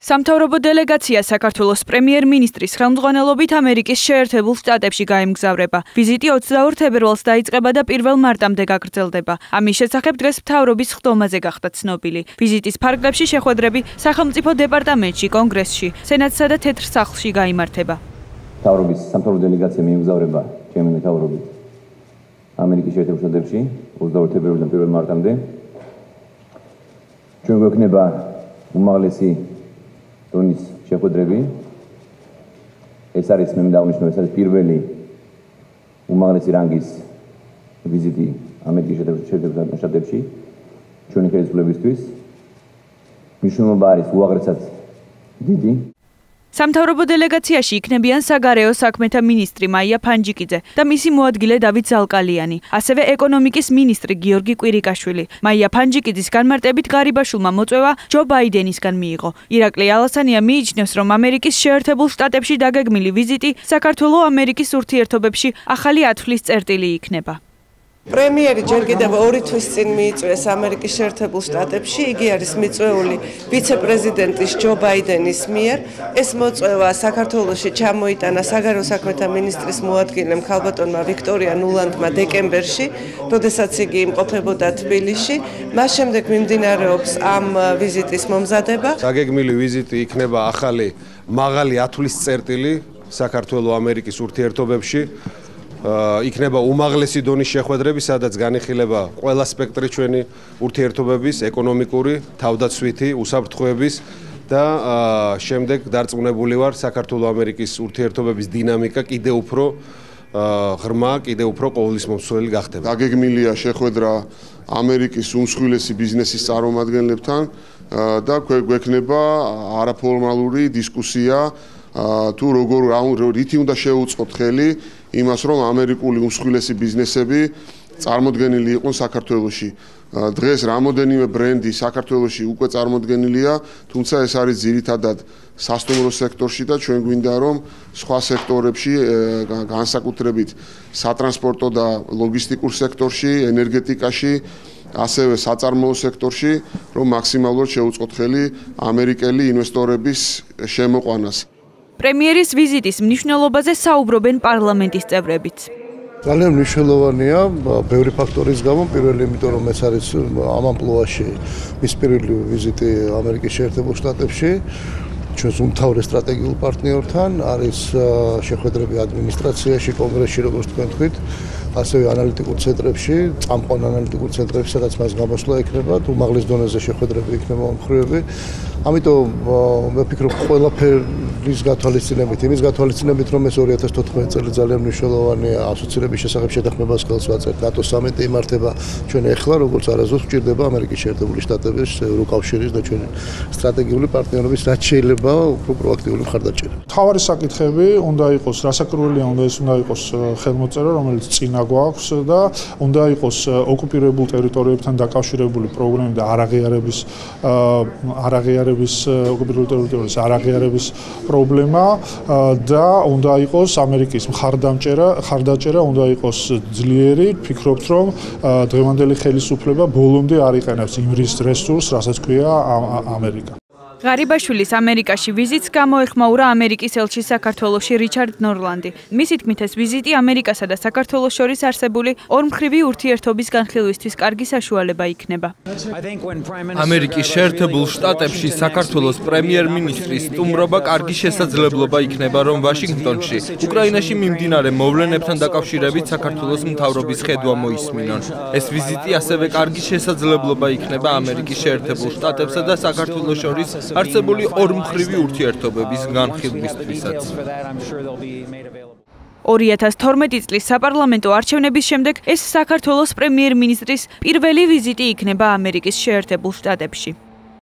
სამთავრობო დელეგაცია საქართველოს პრემიერ-მინისტრის ხელმძღვანელობით ამერიკის შეერთებულ შტატებში გაემგზავრება. ვიზიტი 22 თებერვალს დაიწყება და 1 მარტამდე გაგრძელდება. ამის შესახებ დღეს მთავრობის ხდომაზე გახდა ცნობილი. ვიზიტის ფარგლებში შეხვედრები სახელმწიფო დეპარტამენტში, კონგრესში, სენატსა და თეთრ სახლში გამართება. მთავრობის სამთავრობო დელეგაცია მიემგზავრება ჩემი მეთაურობით ამერიკის შეერთებულ შტატებში 22 თებერვალიდან 1 მარტამდე. ჩვენ გვექნება უმაღლესი დონის შეხვედრები. ეს არის მე მდაღვნიშნო ეს არის პირველი უმაღლესი რანგის ვიზიტი ამერიკის შეერთებულ შტატებში ჩვენი ხელისუფლებისთვის. მნიშვნელობა არის უაღრესად დიდი სამთავრობო დელეგაციაში იქნებიან საგარეო საქმეთა მინისტრი მაია ფანჯიკიძე და მისი მოადგილე დავით ზალკალიანი, ასევე ეკონომიკის მინისტრი გიორგი კვირიკაშვილი. მაია ფანჯიკიძის განმარტებით გარიბაშულმა მოწვევა ჯო ბაიდენისგან მიიღო. ირაკლი ალასანია მიიჩნევს, რომ ამერიკის შეერთებულ შტატებში დაგეგმილი ვიზიტი საქართველოს ამერიკის ურთიერთობებში ახალი ათვლის წერტილი იქნება. პრემიერი ჯერ კიდევ ორი თვის წინ მიიწვიეს ამერიკის შეერთებულ შტატებში. იგი არის მიწვეული ვიცე-პრეზიდენტის ჯო ბაიდენის მიერ. ეს მოწვევა საქართველოსში ჩამოიტანა საგარეო საქმეთა მინისტრის მოადგილემ ქალბატონმა ვიქტორია ნულანდმა დეკემბერში, როდესაც იგი იმყოფებოდა თბილისში. მას შემდეგ მიმდინარეობს ამ ვიზიტის მომზადება. საგეგმილი ვიზიტი იქნება ახალი მაღალი ათვლის წერტილი საქართველოს ამერიკის ურთიერთობებში. იქნება უმაღლესი დონის შეხვედრები, სადაც განიხილება ყველა სპექტრი ჩვენი ურთიერთობების, ეკონომიკური, თავდაცვითი, უსაფრთხოების და შემდეგ დარწმუნებული ვარ საქართველოს ამერიკის ურთიერთობების დინამიკა კიდევ უფრო ღრმა, კიდევ უფრო ყოვლისმომცველი გახდება. დაგეგმილია შეხვედრა ამერიკის უმსხვილესი ბიზნესის წარმომადგენლებთან და გვექნება არაფორმალური დისკუსია თუ როგორ რითი უნდა შეუწყოთ ხელი იმას რომ ამერიკული უმსხვილესი ბიზნესები წარმოქმნილი იყვნენ საქართველოში. დღეს რამოდენიმე ბრენდი საქართველოში უკვე წარმოქმნილია, თუმცა ეს არის ძირითადად სასტუმრო სექტორში და ჩვენ გვინდა რომ სხვა სექტორებში განსაკუთრებით სატრანსპორტო და ლოგისტიკურ სექტორში, ენერგეტიკაში ასევე საწარმოო სექტორში რომ მაქსიმალურად შეუწყოთ ხელი ამერიკელი ინვესტორების შემოყვანას. პრემიერის ვიზიტის მნიშვნელობაზე საუბრობენ პარლამენტის წევრებიც. ძალიან მნიშვნელოვანია ბევრი ფაქტორის გამო, პირველი იმიტომ რომ ეს არის ამ ამპლუაში მის პირველი ვიზიტი ამერიკის შეერთებულ შტატებში. ჩვენს უმთავრეს სტრატეგიულ პარტნიორთან არის შეხვედრები ადმინისტრაციაში, კონგრესში, როგორც თქვენ თქვით, ასევე ანალიტიკურ ცენტრებში, წამყვან ანალიტიკურ ცენტრებში, სადაც მას გამოსვლა ექნება, თუ უმაღლეს დონეზე შეხვედრები იქნება მომხრეები. ამიტომ მე ვფიქრობ ყველაფერის გათვალისწინებით, იმის გათვალისწინებით, რომ ეს 2014 წელი ძალიან მნიშვნელოვანია ასოცირების შესახებ შეთანხმებას ხელს ვაწერთ. ნატო სამიტი იმართება ჩვენ ახლა, როგორც არასდროს გვჭირდება ამერიკის შეერთებული შტატების, ევროკავშირის და ჩვენი სტრატეგიული პარტნიორობის რაც შეიძლება უფრო პროაქტიული მხარდაჭერა. თავარი საკითხები უნდა იყოს, რასაკრუელია უნდა ეს უნდა იყოს ხელმოწერა, რომელიც წინა გვაქვს და უნდა იყოს ოკუპირებულ ტერიტორიებთან დაკავშირებული პრობლემები და არაღიარების არაღიარების არაღიარების ოკუპირებულ ტერიტორიაზე არაღიარების პრობლემა და უნდა იყოს ამერიკის მხარდამჭერა, ხარდაჭერა უნდა იყოს ძლიერი, ფიქრობთ რომ დღევანდელი ხელისუფლება ბოლომდე არ იყენებს იმ რესურსს, რასაც ქვია ამერიკა. ღარიბაშვილის ამერიკაში ვიზიტს გამოეხმაურა ამერიკის ელჩი საქართველოში რიჩარდ ნორლანდი. მისი თქმით, ეს ვიზიტი ამერიკასა და საქართველოს შორის არსებული ორმხრივი ურთიერთობის განხილვისთვის კარგი საშუალება იქნება. ამერიკის შეერთებულ შტატებში საქართველოს პრემიერ-მინისტრის სტუმრობა კარგი შესაძლებლობა იქნება, რომ ვაშინგტონში უკრაინაში მიმდინარე მოვლენებთან დაკავშირებით საქართველოს მთავრობის ხედვა მოისმინონ. ეს ვიზიტი ასევე კარგი შესაძლებლობა იქნება ამერიკის შეერთებულ შტატებსა და საქართველოს შორის არსებული ორმხრივი ურთიერთობების განხილვისთვისაც. 2012 წლის საპარლამენტო არჩევნების შემდეგ ეს საქართველოს პრემიერ-მინისტრის პირველი ვიზიტი იქნება ამერიკის შეერთებულ შტატებში.